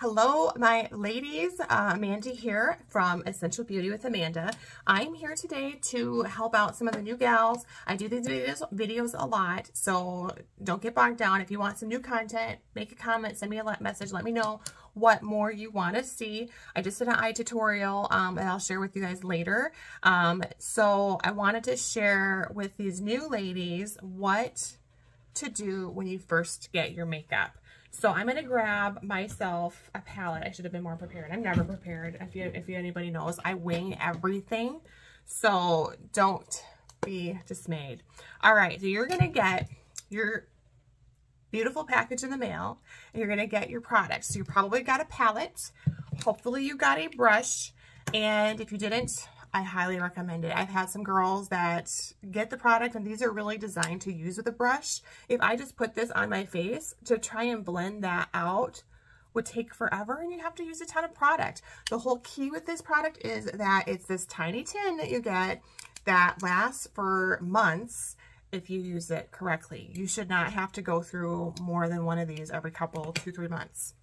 Hello, my ladies. Uh, Amanda here from Essential Beauty with Amanda. I'm here today to help out some of the new gals. I do these videos, videos a lot, so don't get bogged down. If you want some new content, make a comment, send me a message, let me know what more you want to see. I just did an eye tutorial um, that I'll share with you guys later. Um, so I wanted to share with these new ladies what to do when you first get your makeup. So I'm going to grab myself a palette. I should have been more prepared. I'm never prepared. If you, if you, anybody knows, I wing everything. So don't be dismayed. All right. So you're going to get your beautiful package in the mail and you're going to get your products. So you probably got a palette. Hopefully you got a brush. And if you didn't, I highly recommend it. I've had some girls that get the product and these are really designed to use with a brush. If I just put this on my face to try and blend that out would take forever and you'd have to use a ton of product. The whole key with this product is that it's this tiny tin that you get that lasts for months if you use it correctly. You should not have to go through more than one of these every couple, two, three months.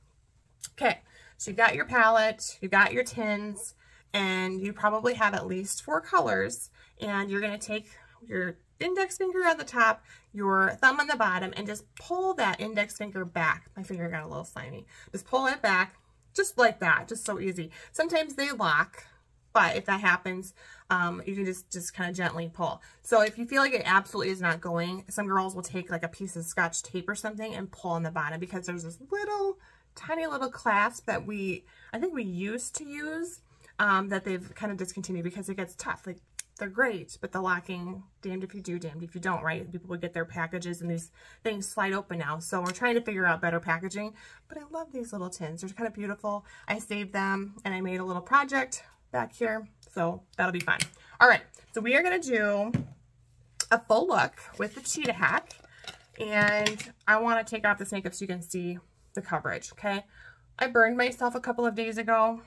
Okay, so you've got your palette, you've got your tins, and you probably have at least four colors and you're going to take your index finger on the top, your thumb on the bottom, and just pull that index finger back. My finger got a little slimy. Just pull it back, just like that, just so easy. Sometimes they lock, but if that happens, um, you can just, just kind of gently pull. So if you feel like it absolutely is not going, some girls will take like a piece of scotch tape or something and pull on the bottom because there's this little, tiny little clasp that we, I think we used to use um, that they've kind of discontinued because it gets tough. Like they're great, but the locking, damned if you do, damned if you don't, right? People would get their packages and these things slide open now. So we're trying to figure out better packaging, but I love these little tins. They're kind of beautiful. I saved them and I made a little project back here. So that'll be fun. All right. So we are going to do a full look with the Cheetah Hack. And I want to take off this makeup so you can see the coverage, okay? I burned myself a couple of days ago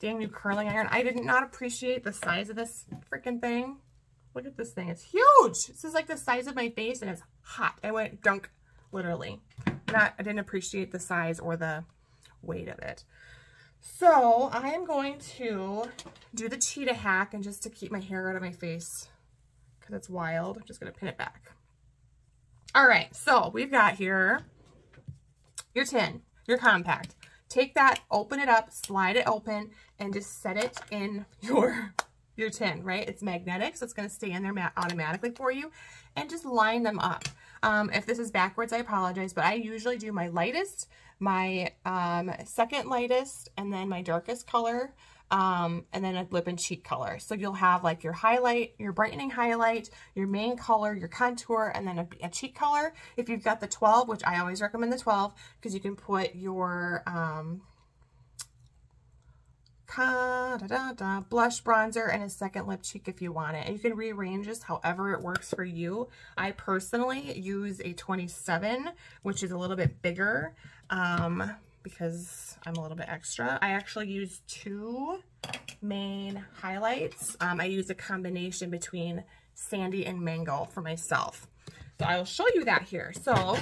dang new curling iron. I did not appreciate the size of this freaking thing. Look at this thing. It's huge. This is like the size of my face and it's hot. I went dunk, literally. Not, I didn't appreciate the size or the weight of it. So I am going to do the cheetah hack and just to keep my hair out of my face because it's wild. I'm just going to pin it back. All right, so we've got here your tin, your compact. Take that, open it up, slide it open, and just set it in your, your tin, right? It's magnetic, so it's going to stay in there automatically for you. And just line them up. Um, if this is backwards, I apologize, but I usually do my lightest, my um, second lightest, and then my darkest color um, and then a lip and cheek color. So you'll have like your highlight, your brightening highlight, your main color, your contour, and then a, a cheek color. If you've got the 12, which I always recommend the 12, because you can put your um, da, da, da, blush bronzer and a second lip cheek if you want it. And you can rearrange this however it works for you. I personally use a 27, which is a little bit bigger. Um, because I'm a little bit extra. I actually use two main highlights. Um, I use a combination between Sandy and Mango for myself. So I will show you that here. So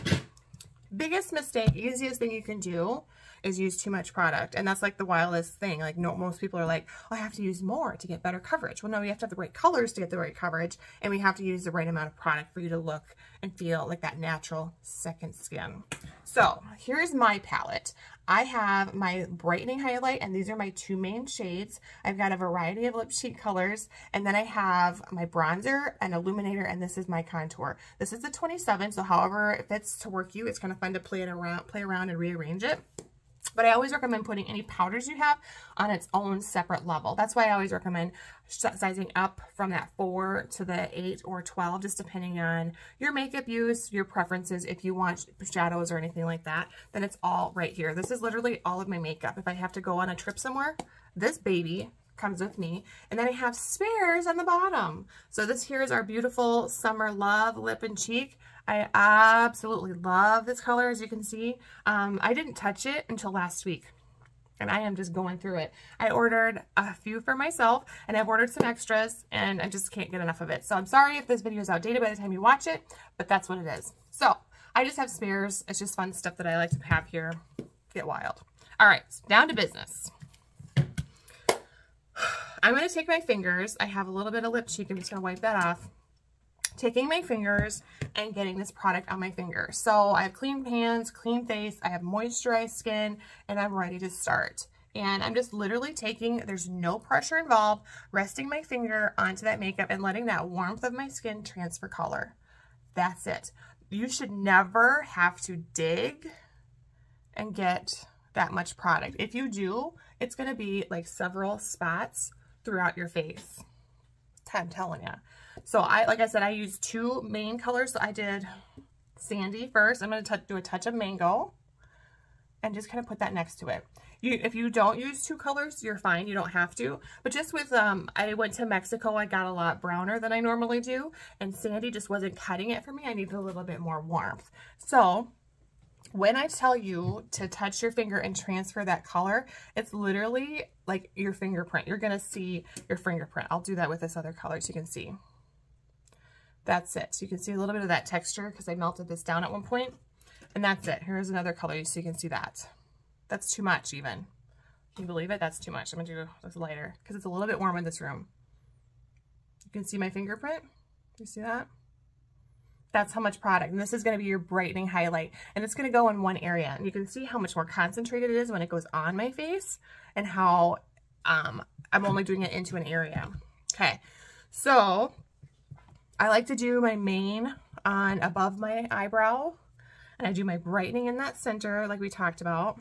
biggest mistake, easiest thing you can do is use too much product. And that's like the wildest thing. Like no, most people are like, oh, I have to use more to get better coverage. Well, no, you have to have the right colors to get the right coverage. And we have to use the right amount of product for you to look and feel like that natural second skin. So here's my palette. I have my brightening highlight, and these are my two main shades. I've got a variety of lip cheek colors, and then I have my bronzer, and illuminator, and this is my contour. This is the 27, so however it fits to work you, it's kind of fun to play it around, play around and rearrange it. But I always recommend putting any powders you have on its own separate level. That's why I always recommend sizing up from that 4 to the 8 or 12, just depending on your makeup use, your preferences. If you want shadows or anything like that, then it's all right here. This is literally all of my makeup. If I have to go on a trip somewhere, this baby comes with me. And then I have spares on the bottom. So this here is our beautiful Summer Love Lip and Cheek. I absolutely love this color, as you can see. Um, I didn't touch it until last week. And I am just going through it. I ordered a few for myself, and I've ordered some extras, and I just can't get enough of it. So I'm sorry if this video is outdated by the time you watch it, but that's what it is. So I just have spares. It's just fun stuff that I like to have here get wild. All right, down to business. I'm going to take my fingers. I have a little bit of lip cheek. I'm just going to wipe that off. Taking my fingers and getting this product on my finger. So I have clean hands, clean face, I have moisturized skin, and I'm ready to start. And I'm just literally taking, there's no pressure involved, resting my finger onto that makeup and letting that warmth of my skin transfer color. That's it. You should never have to dig and get that much product. If you do, it's going to be like several spots throughout your face. I'm telling you. So I, like I said, I used two main colors. So I did Sandy first. I'm going to do a touch of Mango and just kind of put that next to it. You, if you don't use two colors, you're fine. You don't have to. But just with, um, I went to Mexico, I got a lot browner than I normally do. And Sandy just wasn't cutting it for me. I needed a little bit more warmth. So when I tell you to touch your finger and transfer that color, it's literally like your fingerprint. You're going to see your fingerprint. I'll do that with this other color so you can see. That's it. So you can see a little bit of that texture because I melted this down at one point. And that's it. Here's another color so you can see that. That's too much even. Can you believe it? That's too much. I'm going to do this lighter because it's a little bit warm in this room. You can see my fingerprint. You see that? That's how much product. And this is going to be your brightening highlight. And it's going to go in one area. And you can see how much more concentrated it is when it goes on my face and how um, I'm only doing it into an area. Okay, so I like to do my main on above my eyebrow. And I do my brightening in that center like we talked about.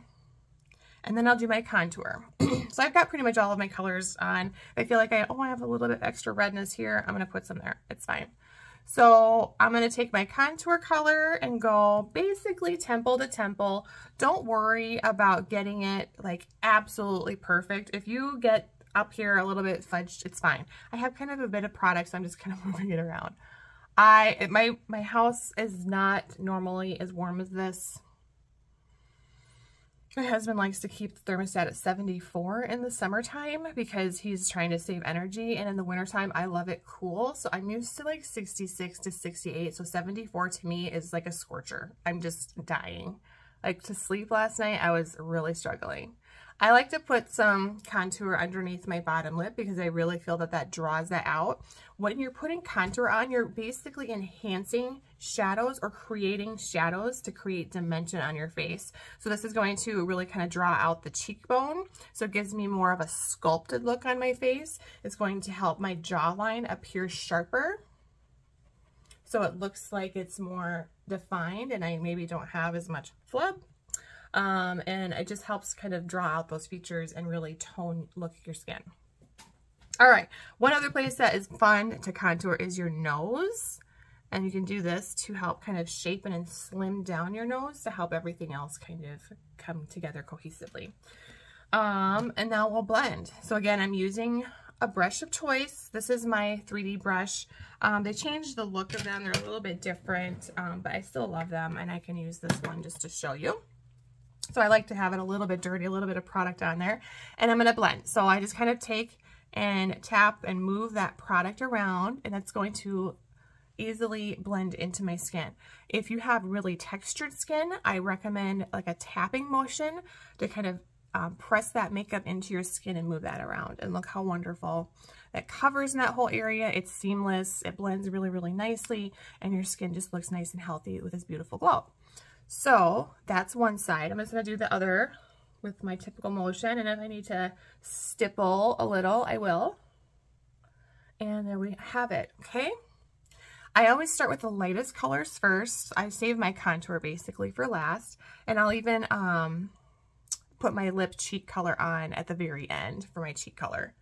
And then I'll do my contour. so I've got pretty much all of my colors on. I feel like I, oh, I have a little bit extra redness here. I'm going to put some there. It's fine. So I'm going to take my contour color and go basically temple to temple. Don't worry about getting it like absolutely perfect. If you get up here a little bit fudged, it's fine. I have kind of a bit of product, so I'm just kind of moving it around. I my my house is not normally as warm as this. My husband likes to keep the thermostat at 74 in the summertime because he's trying to save energy. And in the wintertime, I love it cool. So I'm used to like 66 to 68. So 74 to me is like a scorcher. I'm just dying. Like to sleep last night, I was really struggling. I like to put some contour underneath my bottom lip because I really feel that that draws that out. When you're putting contour on, you're basically enhancing shadows or creating shadows to create dimension on your face. So this is going to really kind of draw out the cheekbone. So it gives me more of a sculpted look on my face. It's going to help my jawline appear sharper. So it looks like it's more defined and I maybe don't have as much flub. Um, and it just helps kind of draw out those features and really tone look your skin. All right, one other place that is fun to contour is your nose. And you can do this to help kind of shape and slim down your nose to help everything else kind of come together cohesively. Um, and now we'll blend. So again, I'm using a brush of choice. This is my 3D brush. Um, they changed the look of them. They're a little bit different, um, but I still love them. And I can use this one just to show you. So I like to have it a little bit dirty, a little bit of product on there. And I'm going to blend. So I just kind of take and tap and move that product around and that's going to easily blend into my skin. If you have really textured skin, I recommend like a tapping motion to kind of um, press that makeup into your skin and move that around. And look how wonderful that covers in that whole area. It's seamless. It blends really, really nicely and your skin just looks nice and healthy with this beautiful glow. So that's one side. I'm just going to do the other with my typical motion. And if I need to stipple a little, I will. And there we have it, okay? I always start with the lightest colors first. I save my contour basically for last. And I'll even um, put my lip cheek color on at the very end for my cheek color.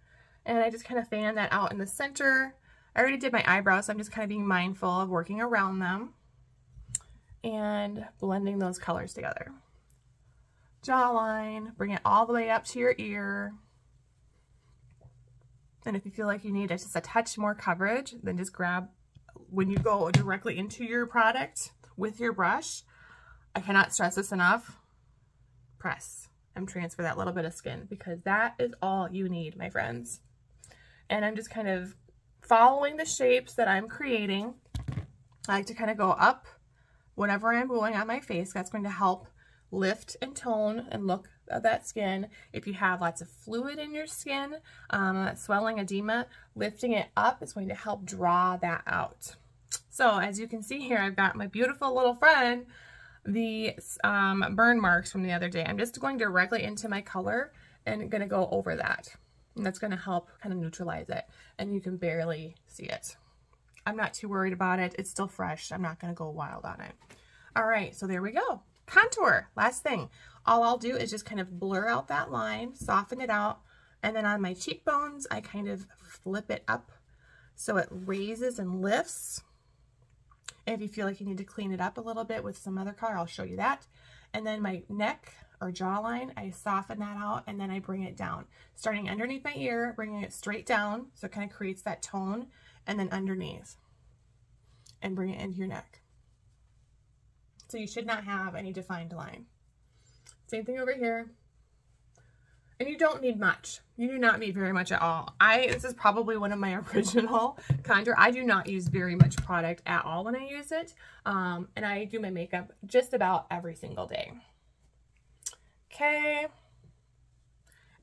And I just kind of fan that out in the center. I already did my eyebrows, so I'm just kind of being mindful of working around them and blending those colors together. Jawline, bring it all the way up to your ear. And if you feel like you need just a touch more coverage, then just grab, when you go directly into your product with your brush, I cannot stress this enough, press and transfer that little bit of skin because that is all you need, my friends. And I'm just kind of following the shapes that I'm creating. I like to kind of go up whatever I'm going on my face, that's going to help lift and tone and look of that skin. If you have lots of fluid in your skin, um, swelling, edema, lifting it up is going to help draw that out. So as you can see here, I've got my beautiful little friend, the um, burn marks from the other day. I'm just going directly into my color and going to go over that. And that's going to help kind of neutralize it. And you can barely see it. I'm not too worried about it. It's still fresh. I'm not going to go wild on it. All right, so there we go. Contour, last thing. All I'll do is just kind of blur out that line, soften it out, and then on my cheekbones, I kind of flip it up so it raises and lifts. If you feel like you need to clean it up a little bit with some other color, I'll show you that. And then my neck or jawline, I soften that out and then I bring it down. Starting underneath my ear, bringing it straight down, so it kind of creates that tone, and then underneath. And bring it into your neck. So you should not have any defined line. Same thing over here. And you don't need much. You do not need very much at all. I This is probably one of my original contour. I do not use very much product at all when I use it. Um, and I do my makeup just about every single day. Okay.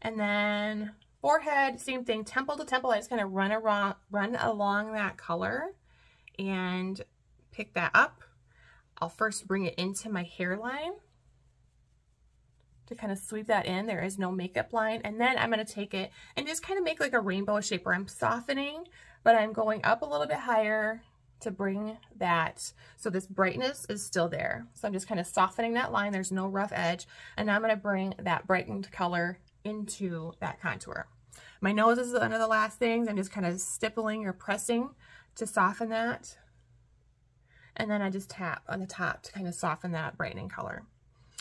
And then forehead, same thing. Temple to temple, I just kind of run, around, run along that color and pick that up. I'll first bring it into my hairline to kind of sweep that in. There is no makeup line. And then I'm going to take it and just kind of make like a rainbow shape where I'm softening, but I'm going up a little bit higher to bring that. So this brightness is still there. So I'm just kind of softening that line. There's no rough edge. And now I'm going to bring that brightened color into that contour. My nose is one of the last things. I'm just kind of stippling or pressing to soften that. And then I just tap on the top to kind of soften that brightening color.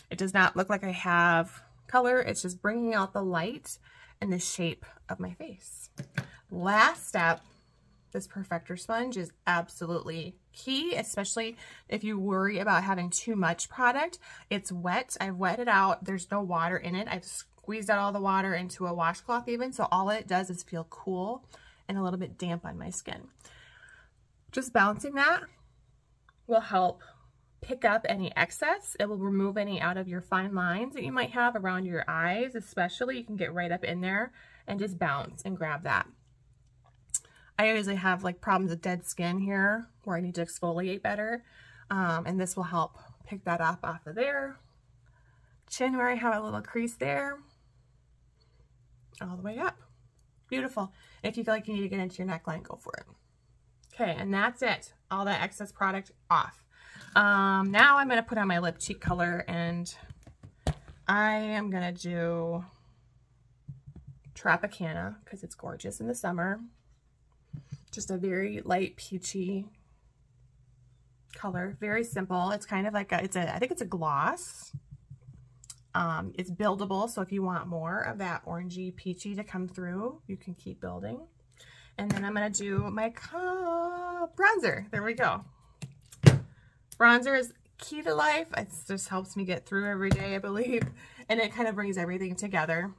It does not look like I have color. It's just bringing out the light and the shape of my face. Last step, this Perfector sponge is absolutely key, especially if you worry about having too much product. It's wet. I've wet it out. There's no water in it. I've squeezed out all the water into a washcloth even, so all it does is feel cool and a little bit damp on my skin. Just balancing that will help pick up any excess. It will remove any out of your fine lines that you might have around your eyes, especially. You can get right up in there and just bounce and grab that. I usually have like problems with dead skin here where I need to exfoliate better. Um, and this will help pick that up off of there. Chin where I have a little crease there. All the way up. Beautiful. If you feel like you need to get into your neckline, go for it. Okay, and that's it. All that excess product off. Um, now I'm going to put on my lip cheek color and I am going to do Tropicana because it's gorgeous in the summer. Just a very light peachy color. Very simple. It's kind of like a, it's a, I think it's a gloss. Um, it's buildable, so if you want more of that orangey peachy to come through, you can keep building. And then I'm going to do my bronzer. There we go. Bronzer is key to life. It just helps me get through every day, I believe. And it kind of brings everything together.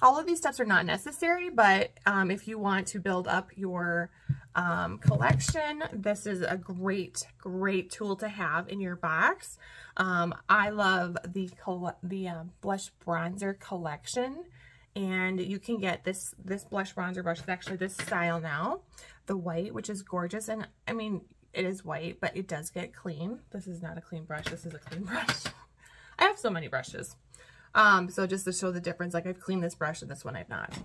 All of these steps are not necessary, but um, if you want to build up your um, collection, this is a great, great tool to have in your box. Um, I love the, the uh, blush bronzer collection and you can get this this blush bronzer brush. It's actually this style now, the white, which is gorgeous. And I mean, it is white, but it does get clean. This is not a clean brush. This is a clean brush. I have so many brushes. Um, so just to show the difference, like I've cleaned this brush and this one I've not.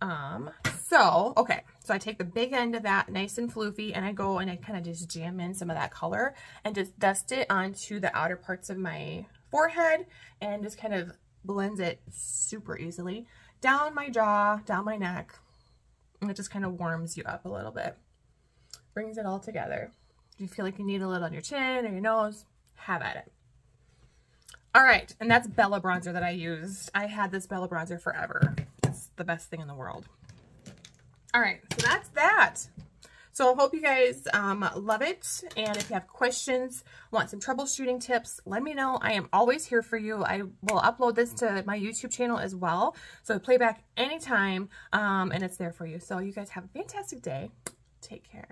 Um, so, okay. So I take the big end of that nice and floofy and I go and I kind of just jam in some of that color and just dust it onto the outer parts of my forehead and just kind of blends it super easily down my jaw, down my neck. And it just kind of warms you up a little bit brings it all together. If you feel like you need a little on your chin or your nose, have at it. All right, and that's Bella bronzer that I used. I had this Bella bronzer forever. The best thing in the world. All right, so that's that. So I hope you guys um, love it. And if you have questions, want some troubleshooting tips, let me know. I am always here for you. I will upload this to my YouTube channel as well. So playback anytime, um, and it's there for you. So you guys have a fantastic day. Take care.